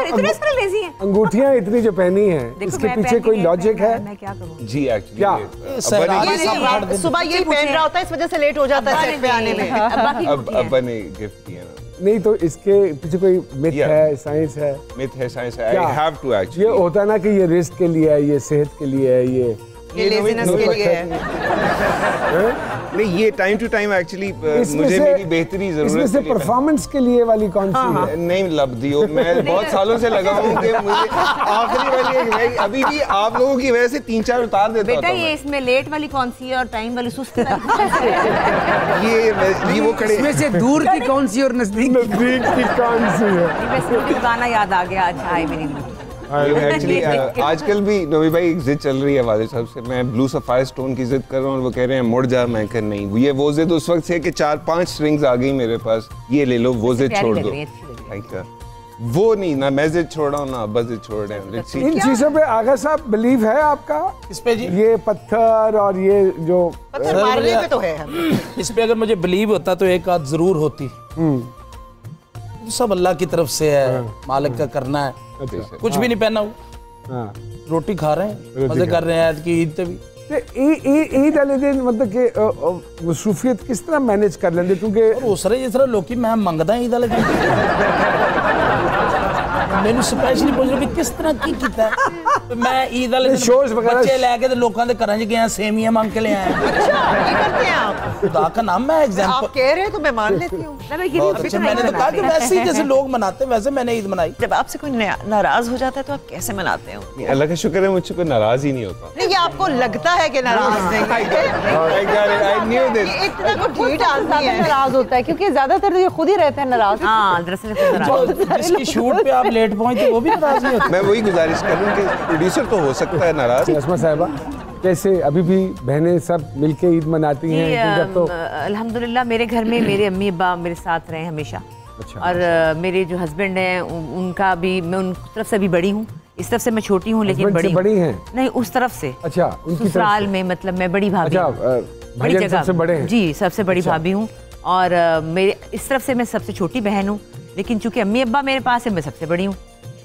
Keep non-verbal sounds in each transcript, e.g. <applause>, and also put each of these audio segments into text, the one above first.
इतने सारे लेजी हैं। अंगूठियाँ इतनी जो पहनी है इसके पीछे कोई लॉजिक है? मैं क्या करूँ? जी एक्चुअली। सुबह ये पहन रहा होता है इस वजह से लेट हो जाता है सेट पे आने में। अब्बा अब ने गिफ्ट दिया नहीं तो इसके पीछे कोई मिथ Yeah. है साइंस है? मिथ है साइंस है। आई हैव टू एक्चुअली ये होता है ना कि ये रिस्क के लिए है ये सेहत के लिए है ये ये लेजीनेस के लिए है। <laughs> नहीं ये टाइम टू टाइम एक्चुअली मुझे मेरी बेहतरी इसमें ज़रूरत से के लिए परफॉर्मेंस के लिए वाली कौन सी है नहीं लब दियो <laughs> मैं बहुत सालों से लगा हूँ कि मुझे <laughs> आखिरी वाली एक मैं अभी भी आप लोगों की वजह से तीन चार उतार देता बेटा ये इसमें लेट वाली कौन सी है और टाइम वाली सुस्त वाली है? <laughs> ये ये वो खड़े इसमें से दूर की कौन सी और नज़दीक की? नज़दीक की कौन सी है नहीं, बस गाना याद आ गया अच्छा है मेरी। एक्चुअली आजकल भी नवी भाई एक जिद चल रही है वाले साहब से। मैं ब्लू सफायर स्टोन की जिद कर रहा हूँ और वो कह रहे हैं मुड़ जा मैं कर नहीं ये वो जिद उस वक्त से कि चार पाँच स्ट्रिंग्स आ गई मेरे पास। ये ले लो वो जिद छोड़ दो। है, है। थैंक यू वो नहीं ना मैं जिद छोड़ रहा हूँ ना अब्बा जिद छोड़ रहे हैं। इन चीज़ों पे आगा साहब बिलीव है आपका? इस पे जी ये पत्थर और ये जो पत्थर मारने पे तो है इस पे अगर मुझे बिलीव होता तो एक आध ज़रूर होती। सब अल्लाह की तरफ़ से है। मालिक का करना है। अच्छा कुछ भी नहीं पहना हुआ हाँ रोटी खा रहे हैं मजे कर रहे हैं आज की ईद पे भी ਤੇ ਇਹ ਇਹ ईद वाले दिन मतलब कि अ, अ, मसरूफियत किस तरह मैनेज कर लेंगे क्योंकि ਉਸ ਤਰ੍ਹਾਂ ਜਿਸ ਤਰ੍ਹਾਂ ਲੋਕੀ ਮੈਂ ਮੰਗਦਾ ਈਦ ਵਾਲੇ ਦਿਨ ਮੈਨੂੰ ਸਪੈਸ਼ਲੀ ਪੁੱਛ ਰਹੇ ਵੀ ਕਿਸ ਤਰ੍ਹਾਂ ਕੀ ਕੀਤਾ ਹੈ? ਤੇ ਮੈਂ ਈਦ ਵਾਲੇ ਇਹ ਦਿਨ shows ਵਗੈਰਾ- ਬੱਚੇ ਲੈ ਕੇ ਤੇ ਲੋਕਾਂ ਦੇ ਘਰਾਂ 'ਚ ਗਿਆ ਸੇਮੀਆਂ ਮੰਗ ਕੇ ਲੈ ਆਇਆ अच्छा ये करते हैं आप खुदा का नाम मैं आप कह रहे हैं तो मैं मान लेती हूँ। ना, मैं ये बहुत अच्छा तो मैंने तो कहा कि वैसे ही जैसे लोग मनाते हैं वैसे मैंने ईद मनाई। जब आपसे कोई नाराज़ हो जाता है तो आप कैसे मनाते हो? अल्लाह का शुक्र है मुझसे कोई नाराज़ ही नहीं होता। नहीं ये आपको लगता है कि नाराज़ नहीं है। I got it. I knew this. इतना को ढीठ आदमी है नाराज़ होता है क्योंकि ज़्यादातर ये खुद ही रहते हैं नाराज़। हाँ दरअसल खुद नाराज़ जो जिसकी शूट पे आप लेट पहुँचे वो भी नाराज़ नहीं होते। मैं वही गुजारिश कर कि प्रोड्यूसर तो हो सकता है नाराज़। असमा साहबा। कैसे अभी भी बहनें सब मिलके ईद मनाती हैं जी, तो अल्हम्दुलिल्लाह मेरे घर में मेरे अम्मी अब्बा मेरे साथ रहे हमेशा। अच्छा, और अ, मेरे जो हस्बैंड हैं उनका भी मैं उन तरफ़ से भी बड़ी हूँ। इस तरफ़ से मैं छोटी हूँ लेकिन बड़ी बड़ी हैं? नहीं उस तरफ़ से। अच्छा ससुराल में मतलब मैं बड़ी भाभी अच्छा बड़ी जगह। सबसे बड़े हैं? जी सबसे बड़ी अच्छा। भाभी हूँ। और मेरे इस तरफ़ से मैं सबसे छोटी बहन हूँ लेकिन चूँकि अम्मी अब्बा मेरे पास है मैं सबसे बड़ी हूँ।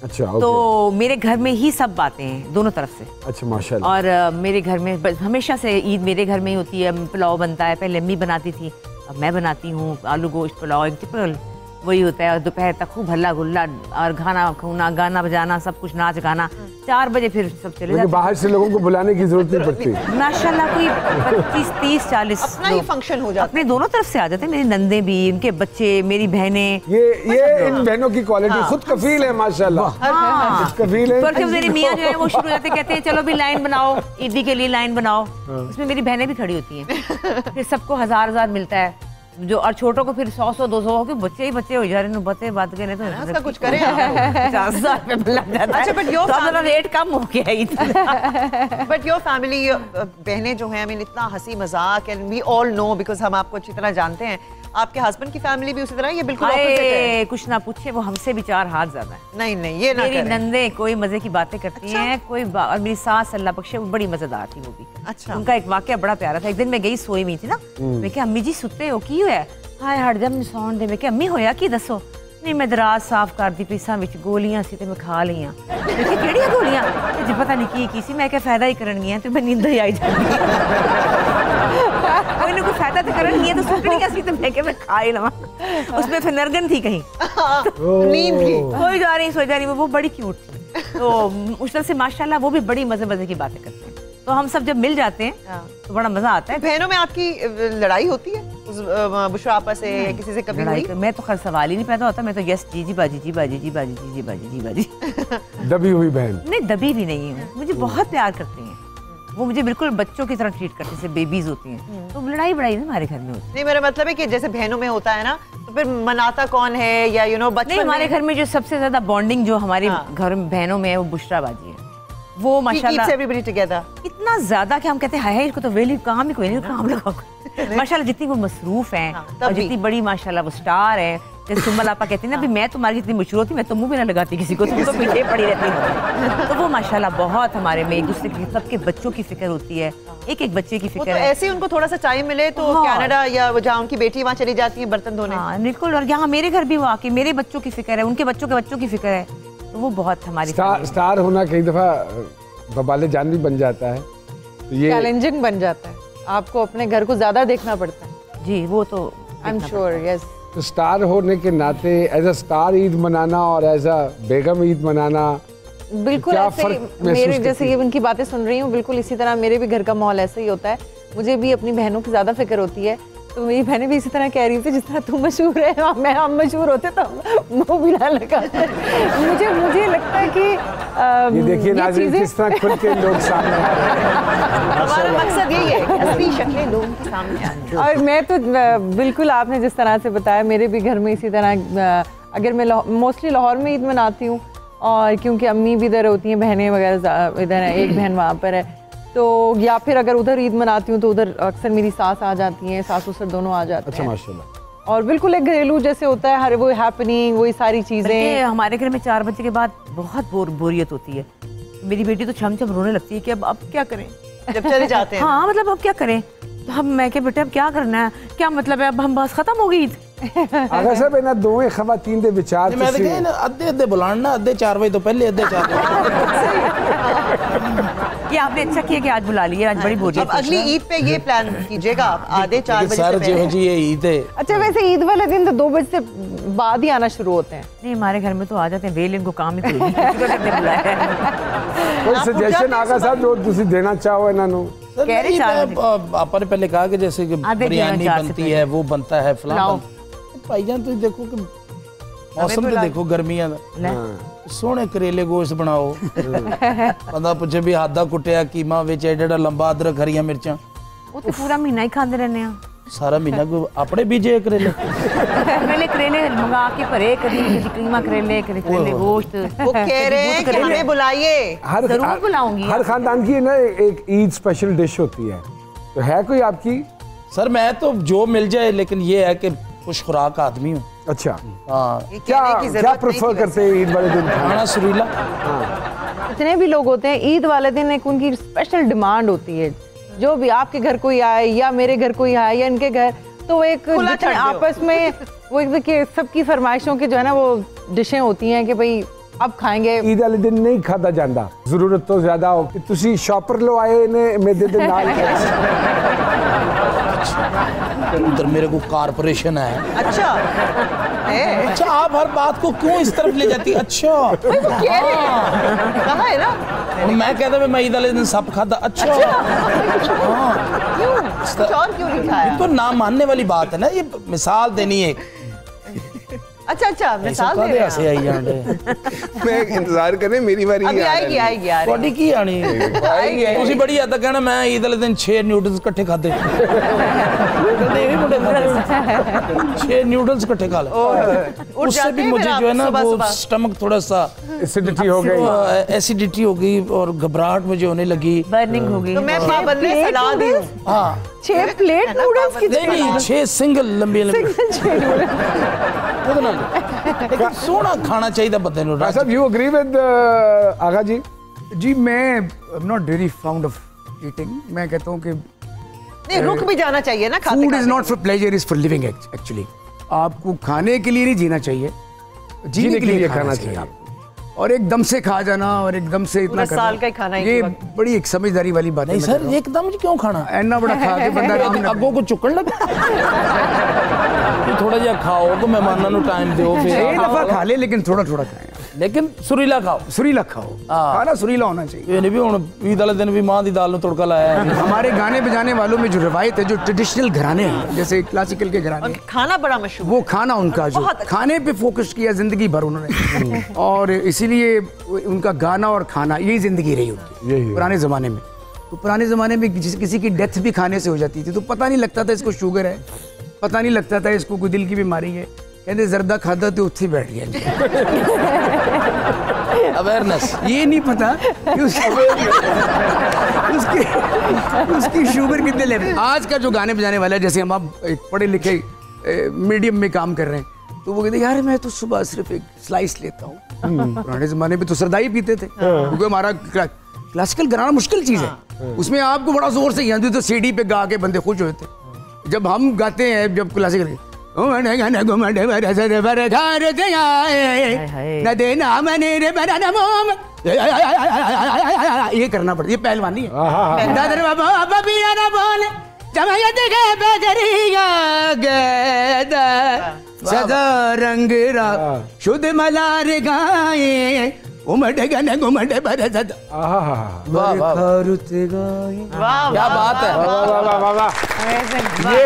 अच्छा तो मेरे घर में ही सब बातें हैं दोनों तरफ़ से। अच्छा माशाल्लाह। और मेरे घर में हमेशा से ईद मेरे घर में ही होती है। पुलाव बनता है पहले अम्मी बनाती थी अब मैं बनाती हूँ आलू गोश्त पुलाव एक टिपिकल वही होता है और दोपहर तक खूब हल्ला गुल्ला और खाना खूना गाना बजाना सब कुछ नाच गाना चार बजे फिर सब चले जाते बाहर से लोगों को बुलाने की ज़रूरत नहीं पड़ती। माशाल्लाह कोई पच्चीस तीस चालीस अपना ही फ़ंक्शन हो जाता अपने दोनों तरफ़ से आ जाते हैं मेरी नंदे भी उनके बच्चे मेरी बहने। ये ये इन बहनों की क्वालिटी खुद कफील है माशाल्लाह। हाँ। कफील है। पर जब मेरे मियाँ जो है वो शुरू हो जाते कहते हैं चलो भी लाइन बनाओ ईदी के लिए लाइन बनाओ। उसमें मेरी बहनें भी खड़ी होती हैं। <laughs> फिर सबको हज़ार हज़ार मिलता है। जो और छोटों को फिर सौ सौ दो सौ होगी बच्चे ही बच्चे हो जा रहे बच्चे बात करें तो ऐसा कुछ करें पचास हज़ार रुपये लग जाता अच्छा, बट योर तो रेट कम हो गया इतना। बट योर फैमिली बहनें जो हैं आई मीन इतना हँसी मज़ाक and we all know because हम आपको अच्छी तरह जानते हैं आपके हस्बैंड की फैमिली भी उसी तरह ये बिल्कुल opposite है हाय, कुछ ना पूछे वो हमसे भी चार हाथ ज्यादा है नहीं नहीं ये ना मेरी करें नंदे कोई मजे की बातें करती अच्छा। हैं कोई बा- और मेरी सास अल्लाह बख्शे वो बड़ी मजेदार थी वो भी अच्छा। उनका एक वाक्य बड़ा प्यारा था एक दिन मैं गई सोई हुई थी ना मैं क्या अम्मी जी सुते हो की है हाय हट जा ਮੈਨੂੰ ਸੌਣ ਦੇ ਮੈਂ ਕਿ ਅੰਮੀ ਹੋਇਆ ਕੀ ਦੱਸੋ ਨਹੀਂ ਮੈਂ ਦਰਾਜ਼ ਸਾਫ਼ ਕਰਦੀ ਪਈ ਸਾਂ ਵਿੱਚ ਗੋਲੀਆਂ ਸੀ ਤੇ ਮੈਂ ਖਾ ਲਈਆਂ ਮੈਂ ਕਿਹਾ ਕਿਹੜੀਆਂ ਗੋਲੀਆਂ ਤੇ ਜੀ ਪਤਾ ਨਹੀਂ ਕੀ ਕੀ ਸੀ ਮੈਂ ਕਿਹਾ ਫਾਇਦਾ ਹੀ ਕਰਨਗੀਆਂ ਤੇ ਮੈਂ ਨੀਂਦ ਹੀ ਆਈ ਜਾਂਦੀ कोई ने कुछ फ़ायदा तो करन ये तो सुटड़ी कैसी तो फेंके में खाए ना उसमें फिर नरगन थी कहीं। नींद थी सोई जा रही सोई जा रही वो बड़ी क्यूट थी। तो मुश्किल से माशाल्लाह वो भी बड़ी मज़े मज़े की बातें करते हैं। तो हम सब जब मिल जाते हैं हाँ। तो बड़ा मज़ा आता है। तो बहनों में आपकी लड़ाई होती है? बुशरा से किसी से कभी हुई? तो- मैं तो खैर सवाल ही नहीं पैदा होता मैं तो यस जी जी बाजी जी बाजी जी बाजी जी जी बाजी जी बाजी। दबी हुई बहन। नहीं दबी भी नहीं हूँ। मुझे बहुत प्यार करती हैं। वो मुझे बिल्कुल बच्चों की तरह ट्रीट करते हैं जैसे बेबीज होती हैं। तो लड़ाई बड़ाई हमारे घर में होती। नहीं मेरा मतलब है कि जैसे बहनों में होता है ना तो फिर मनाता कौन है? या यू नो नहीं हमारे घर में जो सबसे ज़्यादा बॉन्डिंग जो हमारे हाँ। घर में बहनों में है वो बुशराबाजी है। वो माशाल्लाह एवरीबडी टुगेदर इतना ज़्यादा कि हम कहते हैं इसको तो वेली काम ही कोई नहीं काम लगाओ। <laughs> माशाल्लाह जितनी वो मसरूफ हैं हाँ, और जितनी बड़ी माशाल्लाह वो स्टार है आपा कहती है ना भी मैं तुम्हारी जितनी मशहूर होती मैं तो मुँह भी ना लगाती किसी को तुम तो पीछे पड़ी रहती हो। तो वो माशाल्लाह बहुत हमारे में एक दूसरे की सबके बच्चों की फ़िक्र होती है एक एक बच्चे की फ़िक्र तो है। ऐसे ही उनको थोड़ा सा टाइम मिले तो हाँ। कनाडा या जहाँ उनकी बेटी वहाँ चली जाती है बर्तन धोने। हाँ बिल्कुल और यहाँ मेरे घर भी वो आके मेरे बच्चों की फ़िक्र है उनके बच्चों के बच्चों की फ़िक्र है तो वो बहुत हमारी स्टार होना कई दफ़ा बबाले जान भी बन जाता है। तो ये चैलेंजिंग बन जाता है आपको अपने घर को ज़्यादा देखना पड़ता है। जी वो तो आई एम श्योर यस तो स्टार होने के नाते एज अ स्टार ईद मनाना और एज अ बेगम ईद मनाना बिल्कुल ऐसे मेरे जैसे ये उनकी बातें सुन रही हूँ बिल्कुल इसी तरह मेरे भी घर का माहौल ऐसा ही होता है। मुझे भी अपनी बहनों की ज़्यादा फ़िक्र होती है। तो मेरी बहनें भी इसी तरह कह रही थी जिस तरह तू मशहूर है हम- मैं हम मशहूर होते तो हम मुँह भी ना लगाते मुझे मुझे लगता है कि ये देखिए नाज़रीन किस तरह खुल के लोग सामने आ रहे हैं। हमारा मकसद यही है कि असली शक्लें लोगों के सामने आनी और मैं तो बिल्कुल आपने जिस तरह से बताया मेरे भी घर में इसी तरह अगर मैं मोस्टली लाहौर में ईद मनाती हूँ और क्योंकि अम्मी भी इधर होती हैं बहनें वगैरह इधर है एक बहन वहाँ पर है। तो या फिर अगर उधर ईद मनाती हूँ तो उधर अक्सर मेरी सास आ जाती हैं सास ससुर दोनों आ जाते अच्छा हैं माशाल्लाह और बिल्कुल एक घरेलू जैसे होता है हर वो हैपनिंग वही सारी बल्कि चीज़ें हमारे घर में चार बजे के बाद बहुत बोर बोरियत होती है मेरी बेटी तो छम छम रोने लगती है कि अब अब क्या करें जब चले जाते हैं हाँ मतलब अब क्या करें तो हम मैं क्या बेटा अब क्या करना है क्या मतलब है अब हम बस खत्म हो गई ईद ਅਗਰ ਸਾਹਿਬ ਇਹਨਾਂ ਦੋਵੇਂ ਖਵਾਤੀਨ ਦੇ ਵਿਚਾਰ ਮੈਂ ਤਾਂ ਤੁਸੀਂ ਕਹਿੰਦਾ ਅੱਧੇ ਅੱਧੇ ਬੁਲਾਣ ਨਾ ਅੱਧੇ 4 ਵਜੇ ਤੋਂ ਪਹਿਲੇ ਅੱਧੇ 4 ਵਜੇ ये आपने अच्छा किया कि आज बुला लिया आज बड़ी बोरियत अब अगली ईद पे ये प्लान कीजिएगा आप आधे चार बजे सर से ਜਿਹੋ पहले ਜੀ ਇਹ ਈਦ ਹੈ अच्छा वैसे ईद वाले दिन तो दो बजे से बाद ही आना शुरू होते हैं नहीं हमारे घर में तो आ जाते हैं वेल इनको काम ही कोई <laughs> नहीं शुक्र करके बुलाया है ਕੋਈ आप ਸੁਜੈਸ਼ਨ जाते हैं ਆਗਾ ਸਾਹਿਬ ਜੋ ਤੁਸੀਂ ਦੇਣਾ ਚਾਹੋ ਇਹਨਾਂ ਨੂੰ सर कह रहे नहीं, चार मैं, बजे। अ, आपा ने पहले कहा कि जैसे कि आधे बिरयानी चार से बनती पहले। है वो बनता है फलां लाओ। बनता- भाईजान तुम देखो कि मौसम तो बुला- देखो गर्मियां ਦਾ ले। ਸੋਹਣੇ ਕਰੇਲੇ ਗੋਸ਼ਤ ਬਣਾਓ ਬੰਦਾ ਪੁੱਛੇ ਵੀ ਹੱਦ ਦਾ ਕੁੱਟਿਆ ਕੀਮਾ ਵਿੱਚ ਐਡਾ ਐਡਾ ਲੰਬਾ ਅਦਰਕ ਹਰੀਆਂ ਮਿਰਚਾਂ वो तो पूरा महीना ही खाते रहने हैं ਸਾਰਾ ਮਹੀਨਾ ਕੋਈ ਆਪਣੇ ਬੀਜੇ ਕਰੇਲੇ पहले करेले मंगा के भरे कभी कभी कीमा करेले कभी करेले गोश्त वो कह रहे हैं कि हमें बुलाइए हर जरूर हर- बुलाऊंगी। हर खानदान की ना एक ईद स्पेशल डिश होती है तो है कोई आपकी सर मैं तो जो मिल जाए लेकिन ये है कि खुश खुराक आदमी हूँ। अच्छा। हाँ। क्या क्या प्रेफर करते हैं ईद वाले दिन? खाना सुरीला। इतने भी लोग होते हैं ईद वाले दिन एक उनकी स्पेशल डिमांड होती है। जो भी आपके घर कोई आए या मेरे घर कोई आए या इनके घर तो एक आपस में <laughs> वो एक देखिए सबकी फरमाइशों के जो है ना वो डिशें होती हैं कि भाई अब ਖਾਏਗੇ ਈਦ ਵਾਲੇ ਦਿਨ ਨਹੀਂ ਖਾਦਾ ਜਾਂਦਾ ਜ਼ਰੂਰਤ ਤੋਂ ਜ਼ਿਆਦਾ ਹੋ ਕਿ ਤੁਸੀਂ ਸ਼ਾਪਰ ਲਵਾਏ ਨੇ ਮੇਦੇ ਦੇ ਨਾਲ उधर मेरे को कारपोरेशन है। अच्छा। अच्छा आप हर बात को क्यों इस तरफ़ ले जाती? अच्छा। भाई है। हाँ। कहा है ना? मैं कहता मैं ईद वाले दिन सब खाता। अच्छा, अच्छा? हाँ। क्यों? क्यों नहीं खाया? तो ना मानने वाली बात है ना ये मिसाल देनी है। अच्छा अच्छा मिसाल दे रहे हैं आई जांदे <laughs> मैं इंतज़ार कर रहे मेरी बारी अभी आएगी आएगी आ रही की आनी ਆਣੀ? आएगी ਤੁਸੀਂ बड़ी आदत कहना मैं ईद वाले दिन 6 नूडल्स इकट्ठे खाते ਕਹਿੰਦੇ ये भी ਮੁੰਡੇ ਖਾਦੇ 6 नूडल्स इकट्ठे खा ले उससे भी मुझे जो है ना वो स्टमक थोड़ा सा एसिडिटी हो गई एसिडिटी हो गई और घबराहट मुझे होने लगी बर्निंग हो गई तो मैं पाबंदी सलाह दी हाँ 6 प्लेट नूडल्स की नहीं नहीं छह सिंगल लंबे लंबे ਉਹਦੇ ਨਾਲ ਲੇਕਿਨ ਸੋਹਣਾ ਖਾਣਾ ਚਾਹੀਦਾ ਬੰਦੇ ਨੂੰ भाई साहब you agree with Aga ji जी मैं not very fond of eating मैं कहता हूँ कि नहीं रुक भी जाना चाहिए ना खाते फूड इज खाते। Not for pleasure is for living actually आपको खाने के लिए नहीं जीना चाहिए जीने के लिए खाना चाहिए आपको और एकदम से खा जाना और एकदम से इतना साल का ही खाना ये बड़ी एक समझदारी वाली बात है सर मतलब। एकदम क्यों खाना? इतना बड़ा खा के बंदा <laughs> अगों को चुकन लगा <laughs> थोड़ा जहा खाओ तो मेहमानों टाइम दो एक दफ़ा खा ले लेकिन थोड़ा थोड़ा खाए। लेकिन सुरीला खाओ। सुरीला खाओ। हाँ। खाना सुरीला होना चाहिए। ये नहीं भी दाल दिन भी माँ की दाल में तड़का लाया हमारे गाने बजाने वालों में जो रिवायत है जो ट्रेडिशनल घराने हैं जैसे क्लासिकल के घराने। खाना बड़ा मशहूर। वो खाना उनका जो अच्छा। खाने पे फोकस किया ज़िंदगी भर उन्होंने। और इसीलिए उनका गाना और खाना यही ज़िंदगी रही उनकी। पुराने जमाने में। तो पुराने ज़माने में किसी की डेथ भी खाने से हो जाती थी। तो पता नहीं लगता था इसको शुगर है पता नहीं लगता था इसको कोई दिल की बीमारी है। कहते जर्दा खादा तो बैठ गया अवेयरनेस ये नहीं पता कि उसकी उसकी उसकी शुगर कितने लेवल आज का जो गाने बजाने वाला है जैसे हम आप एक पढ़े लिखे मीडियम में काम कर रहे हैं तो वो कहते यार मैं तो सुबह सिर्फ़ एक स्लाइस लेता हूँ पुराने जमाने में तो सरदाई पीते थे क्योंकि हमारा क्ला- क्लासिकल गाना मुश्किल चीज़ है उसमें आपको बड़ा ज़ोर से यहाँ तो सीडी पे गा के बंदे खुश होते जब हम गाते हैं जब क्लासिकल उमड़ गन घुमड़ बरस बर घर से आए। न देना मने रे बरा नमो ये करना पड़ता ये पहलवानी है। दादर बाबा बाबा पिया ना बोले। जमाया देखे बेजरिया गेदा सदा रंग रा शुद्ध मलार गाए। उमड़ गन घुमड़ बरस आहा वाह वाह रुत गाए। वाह क्या बात है। वाह वाह वाह वाह। ये